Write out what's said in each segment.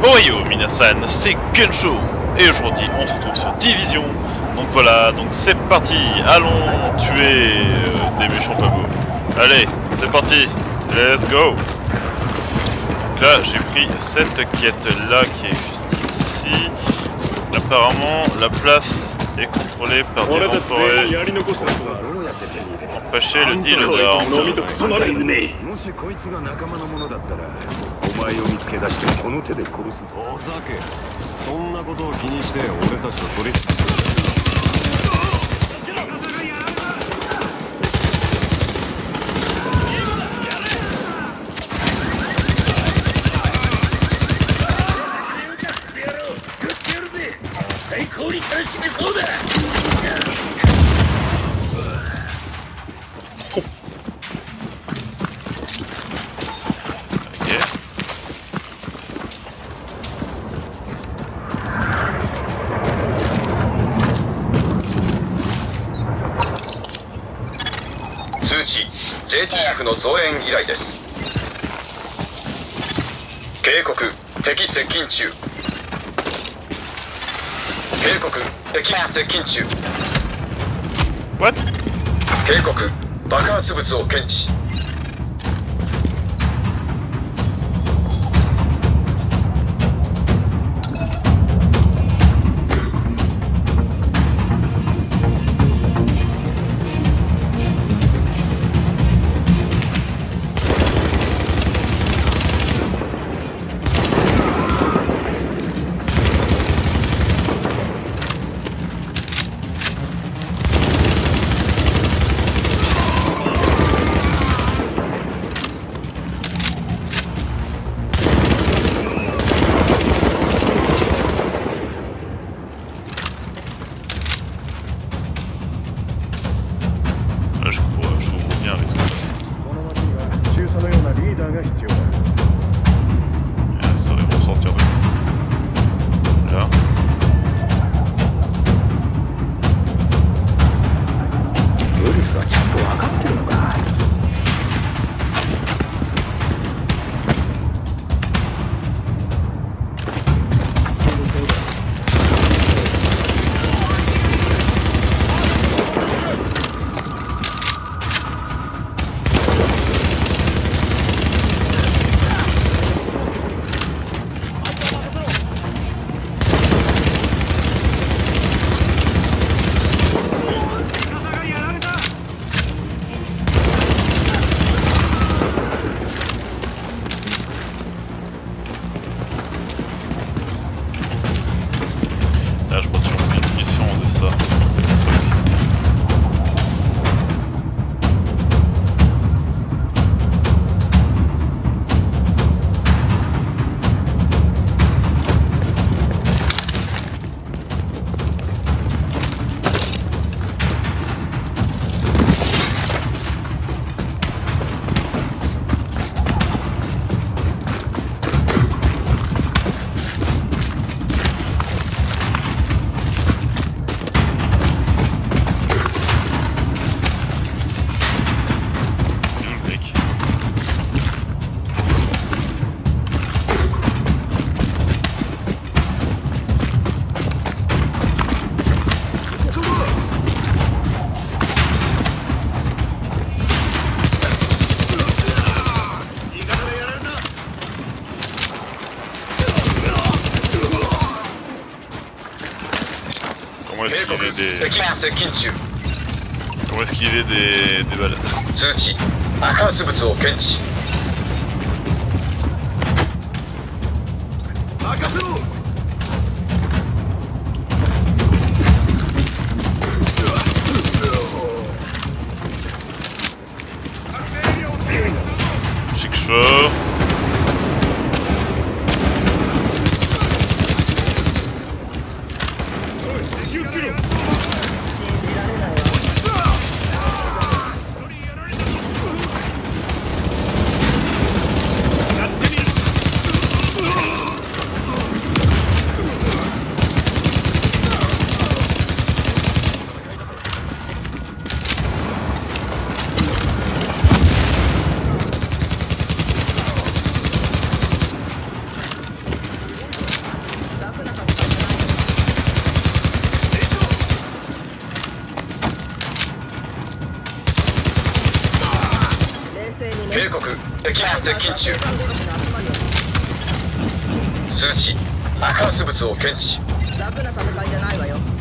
Boyo Minasan, c'est Kensho et aujourd'hui on se retrouve sur Division. Donc voilà, donc c'est parti, allons tuer euh, des méchants pas beaux. Allez, c'est parti, let's go Donc là j'ai pris cette quête là qui est juste ici. Apparemment la place est contrôlée par des temporés. Empêcher le deal d'armes. 前を見つけ出してこの手で殺すぞ。おざけ。そんなことを気にして俺たちと取り最高に楽しめそうだ JTF の増援依頼です。警告敵接近中。警告敵が接近中。What? 警告爆発物を検知接近中 Comment est-ce qu'il est des... des balles 通知爆発物を検知Chic chaud. 警 戦士楽な戦いじゃないわよ。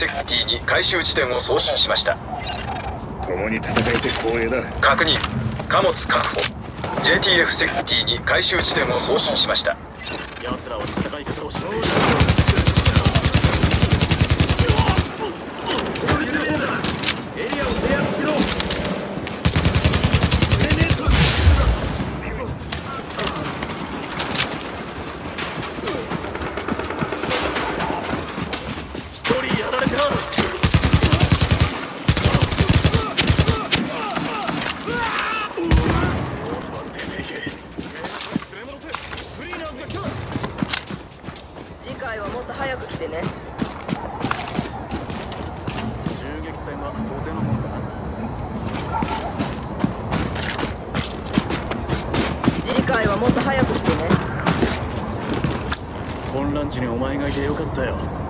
セキュリティに回収地点を送信しました。共に戦えて光栄だ。確認。貨物確保。JTF セキュリティに回収地点を送信しました。奴らを知っている一人やられた次回はもっと早く来てね。銃撃戦はお手のもんだ次回はもっと早く来てね。混乱時にお前がいてよかったよ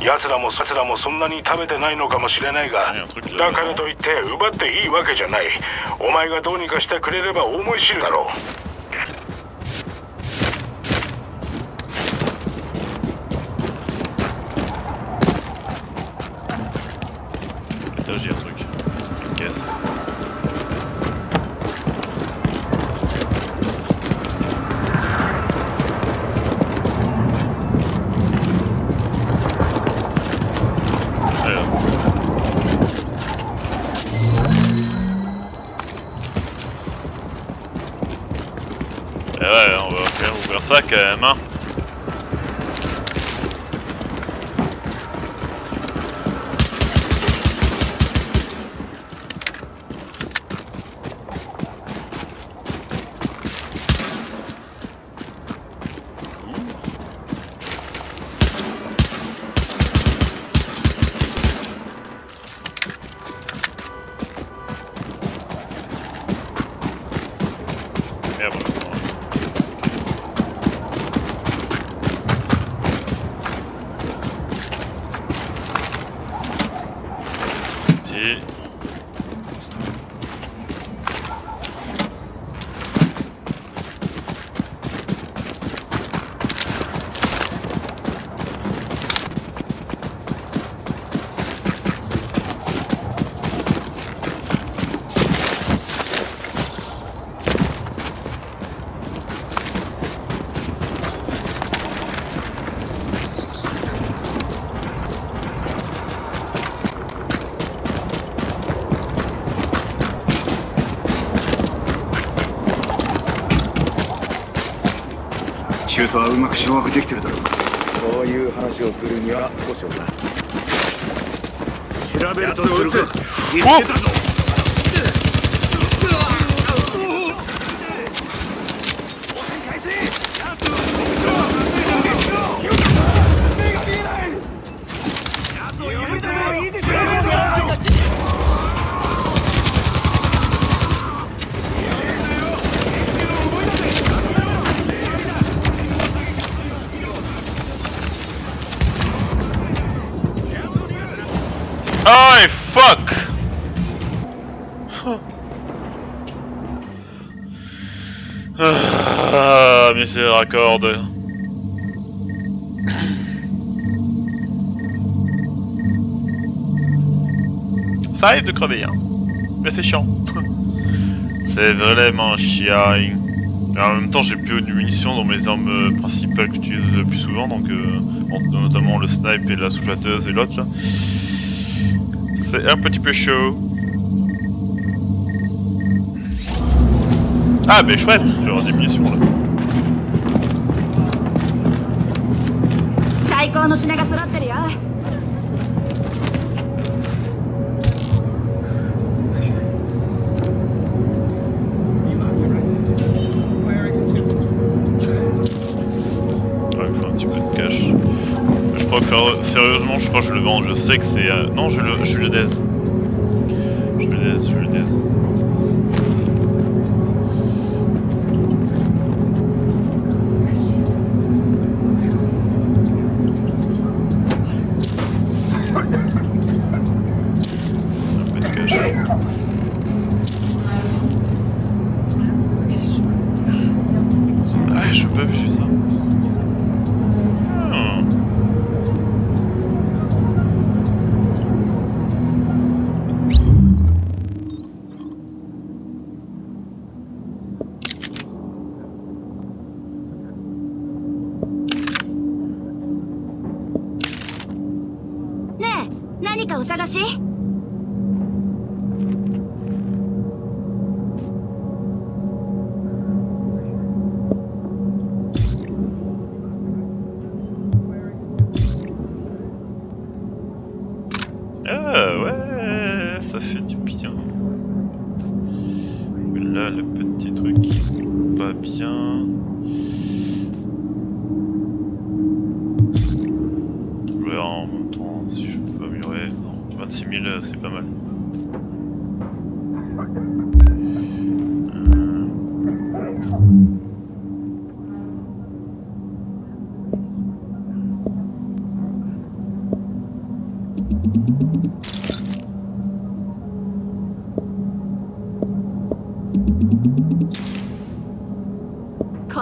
奴らも奴らもそんなに食べてないのかもしれないがだからといって奪っていいわけじゃない。お前がどうにかしてくれれば思い知るだろう sac, euh, mort. スはうまく掌握できてるだろう。かそういう話をするには少し遅い調べるとするか見つけたぞ Ça arrive de crever, hein. Mais c'est chiant. c'est vraiment chiant. En même temps, j'ai plus de munitions dans mes armes euh, principales que j'utilise le plus souvent, donc euh, notamment le snipe et la souffleteuse et l'autre. C'est un petit peu chaud. Ah, mais chouette, j'aurai des munitions là. 最高の品が揃ってるよ Ouais, il faut un petit peu de cash. Je crois que faire- sérieusement, je crois que je le vends. Je sais que c'est. euh, Non, je le, je le daise. Je le daise, je le daise. peux, je suis ça. こ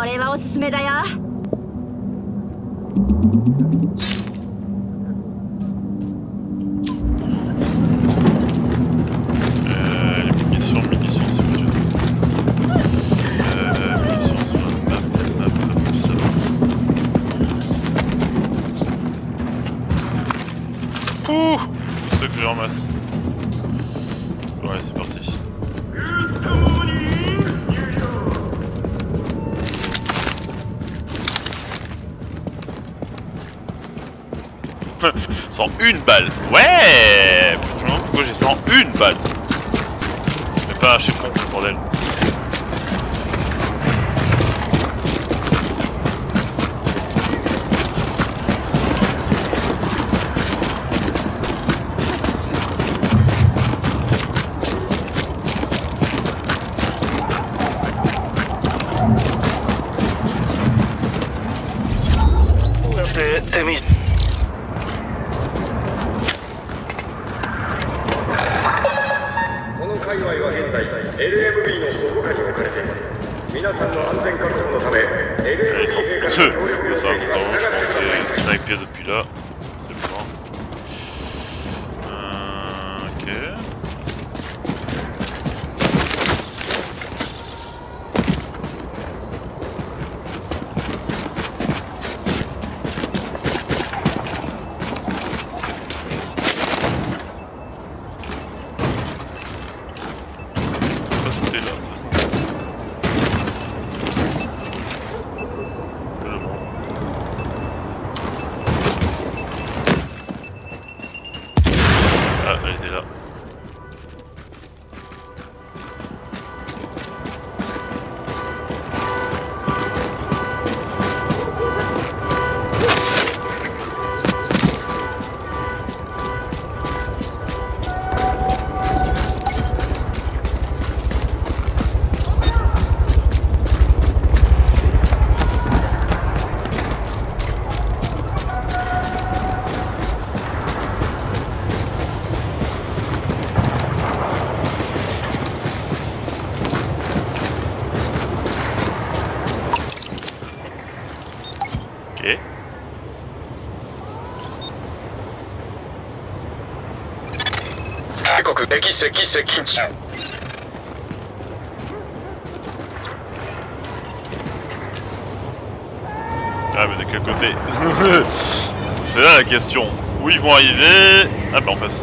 れはおすすめだよ。Une balle. Ouais Je me demande pourquoi j'ai 101 balle? C'est pas un chiffon, bordel. C'est 皆さんの安全確保のため ils sont LMB 兵 deux から協力を C'est 受 ça, け donc た je pense, c'est snipé depuis là. qui c'est qui dessus. Ah mais de quel côté C'est là la question. Où ils vont arriver? Ah bah en face.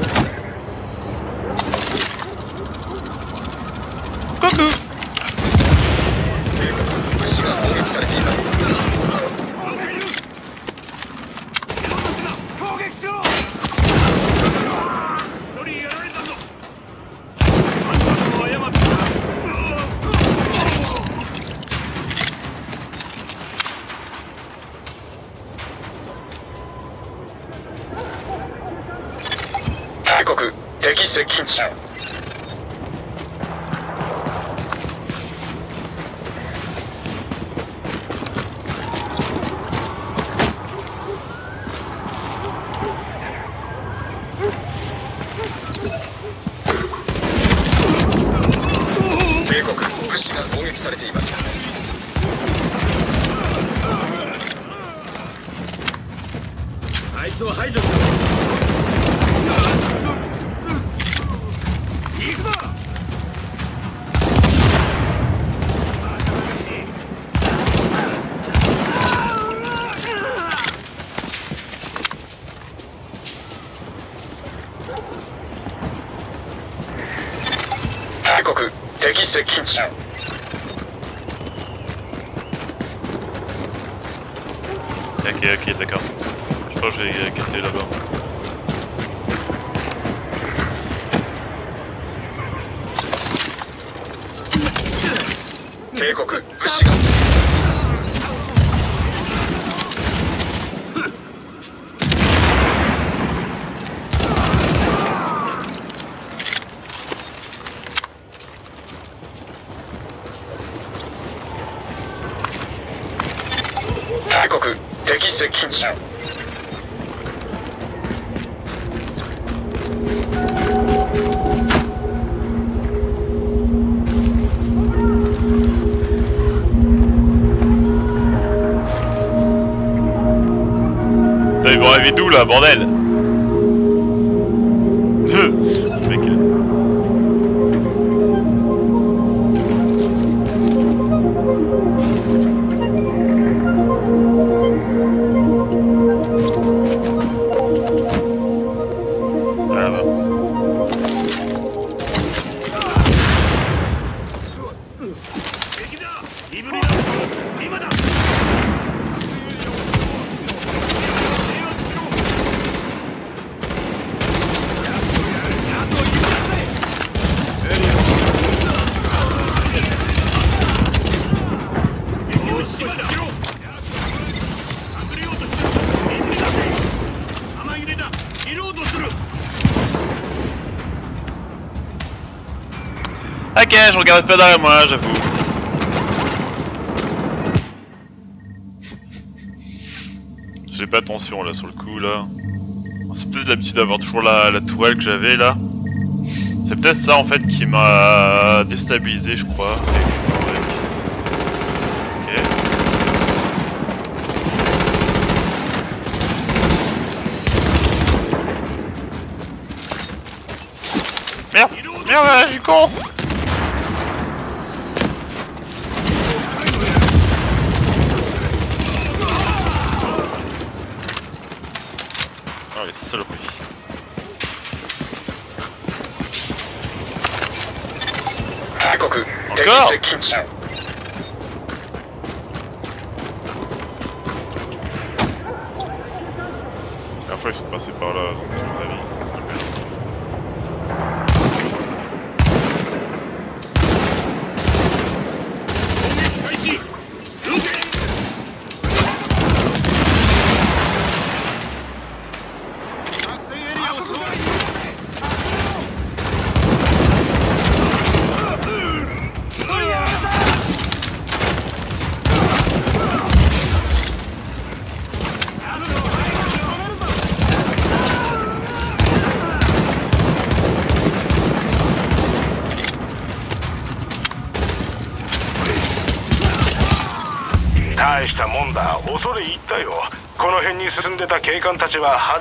敵接近中 description. Putain, ils vont d'où là, bordel? Je regarde pas derrière moi, j'avoue. J'ai pas attention là sur le coup là. C'est peut-être l'habitude d'avoir toujours la, la tourelle que j'avais là. C'est peut-être ça en fait qui m'a déstabilisé je crois. Encore Après ils sont passés par là, donc mon avis.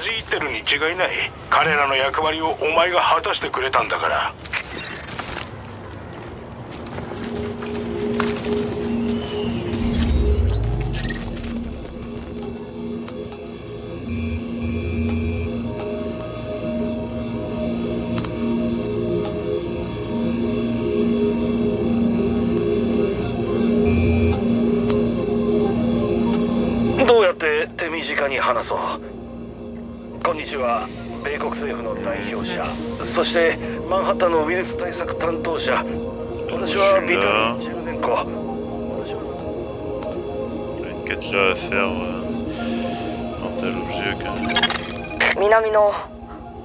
じ入ってるに違いない。彼らの役割をお前が果たしてくれたんだから。どうやって手短に話そう？こんにちは米国政府の代表者そしてマンハッタンのウイルス対策担当者私はビタリン10年子私は Une là à faire. Euh, un tel objet que. 南の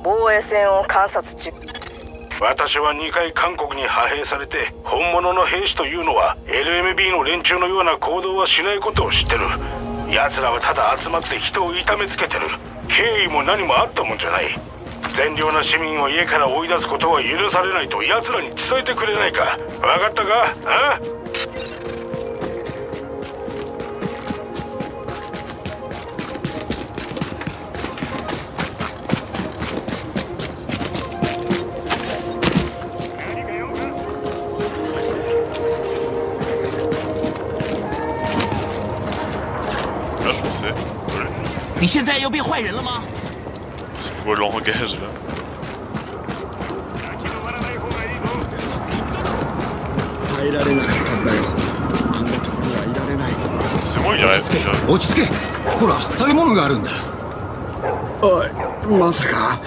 防衛線を観察中。私は2回韓国に派兵されて本物の兵士というのは LMB の連中のような行動はしないことを知ってる。奴らはただ集まって人を痛めつけてる敬意も何もあったもんじゃない。善良な市民を家から追い出すことは許されないと奴らに伝えてくれないか。分かったか？ああ,你现在又变坏人了吗？耐えられなかったんだよあんなとこにはいられない.落ち着け。ほら食べ物があるんだ。おいまさか。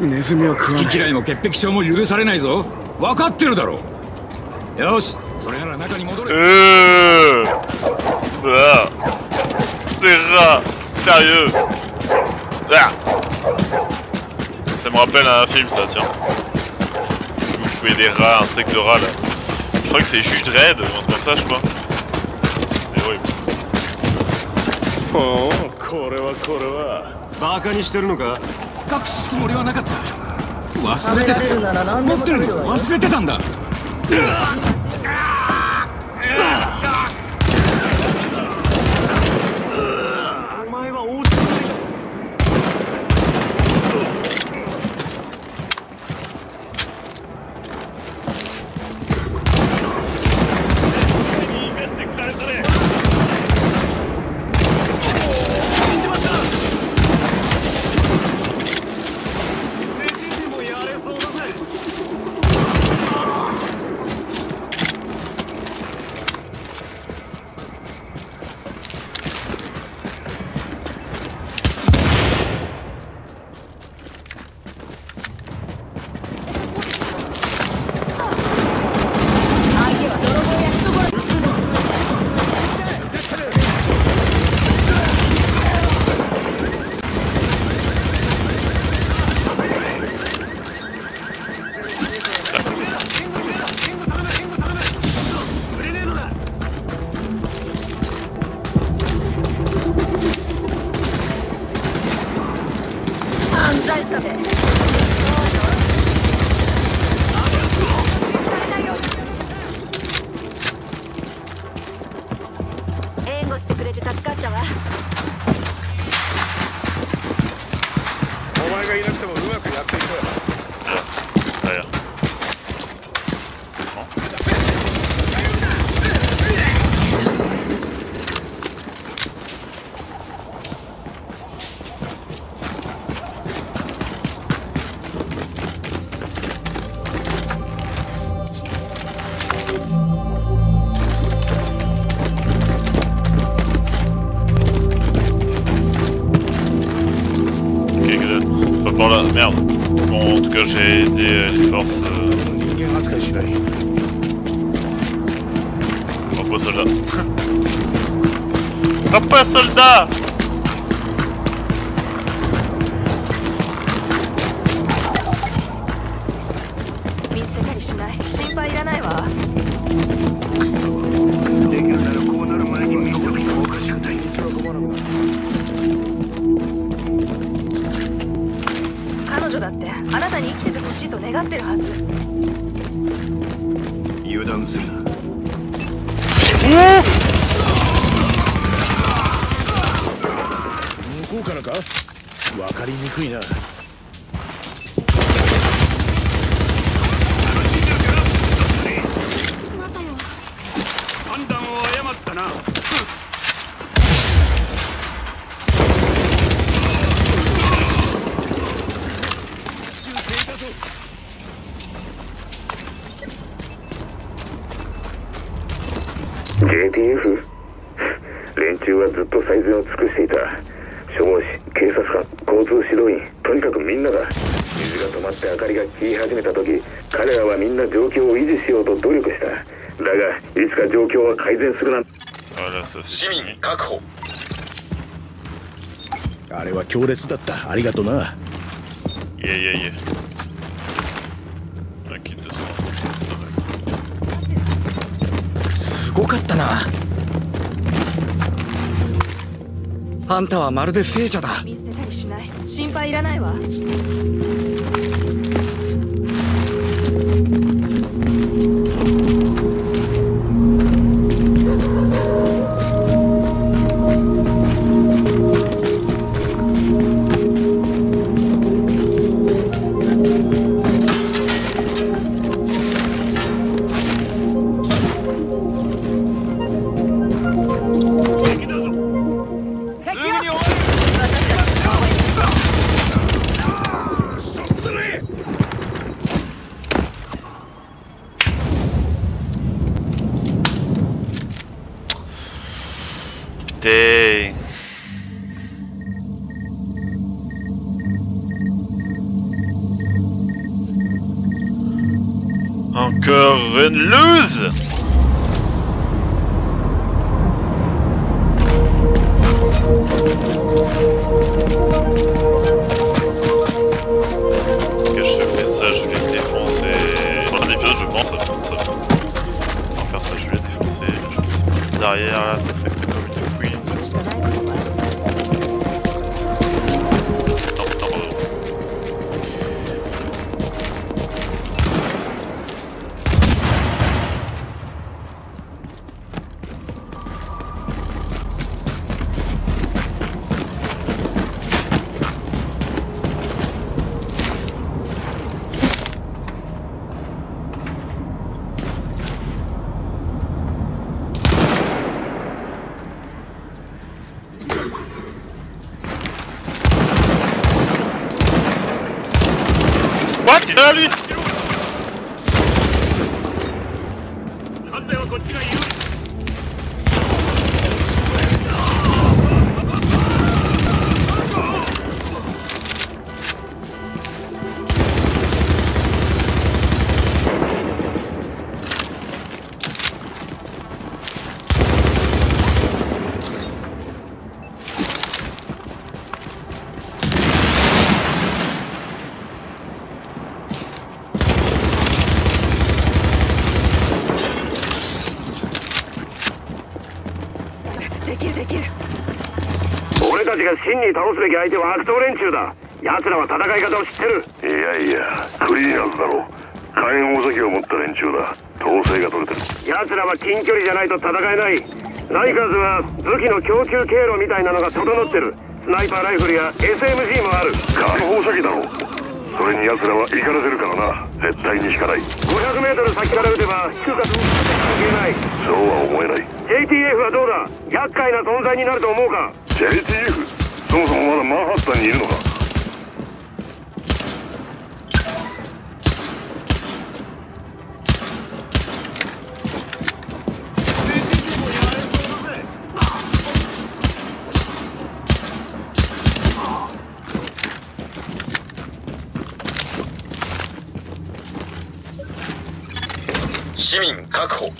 ネズミは食わない。好き嫌いも潔癖症も許されないぞ。分かってるだろよし Sérieux ah. Ça me rappelle un film ça tiens Où je fouillais des rats, un steak de rats là Je crois que c'est Juge Dredd, un truc comme ça je crois Mais oui ほうこれはこれはバカにしてるのか隠すつもりはなかった忘食べれてたられるなら何で持ってるのも食べるわよ忘れてたんだお 犯罪者め強烈だった。ありがとな。Yeah, yeah, yeah. Un kit de soin. すごかったな。あんたはまるで聖者だ。見捨てたりしない。心配いらないわ12 que je fais ça, je vais le défoncer? Dans l'épisode, je pense, ça, ça. Faire ça, je vais le défoncer. Je. Derrière, に倒すべき相手は悪党連中だ奴らは戦い方を知ってるいやいやクリーナーズだろ火炎放射器を持った連中だ統制が取れてる奴らは近距離じゃないと戦えないライカーズは武器の供給経路みたいなのが整ってるスナイパーライフルや SMG もある火炎放射器だろそれに奴らは行かれてるからな絶対に引かない 500m 先から撃てば引くかどうか関係ないそうは思えない JTF はどうだ厄介な存在になると思うか JTF? そもそもまだマンハッタンにいるのか？市民確保。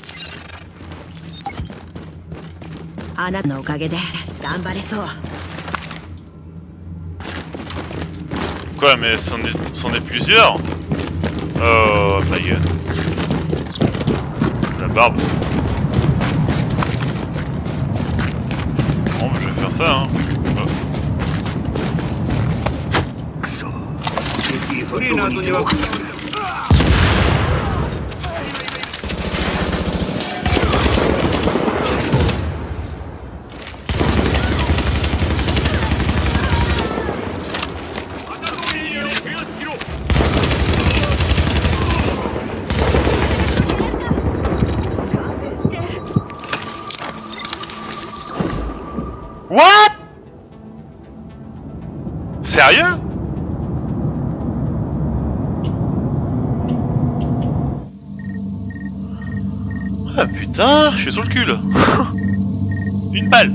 あなたのおかげで頑張れそう Quoi, mais c'en est, c'en est plusieurs Oh, ma gueule. La barbe. Bon, bah, je vais faire ça, hein. Oh. Sérieux Ah putain, je suis sur le cul. Une balle.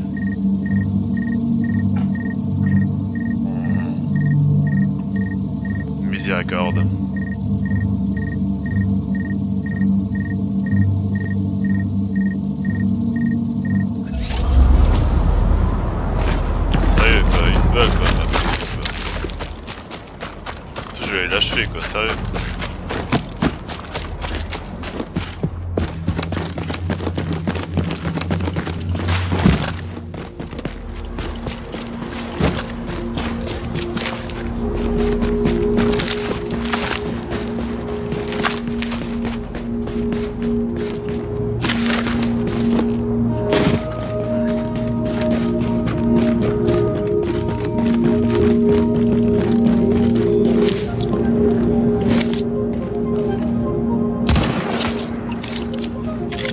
Miséricorde. Good hope. quoi, sérieux.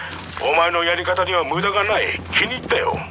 お前のやり方には無駄がない。気に入ったよ。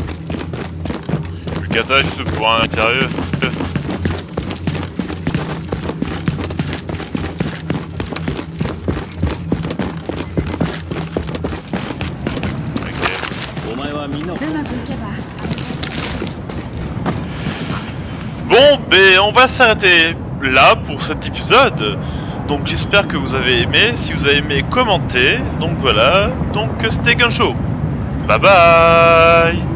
juste pour un intérieur. Bon, ben on va s'arrêter là pour cet épisode. Donc j'espère que vous avez aimé. Si vous avez aimé, commentez. Donc voilà. Donc c'était Gun Show. Bye bye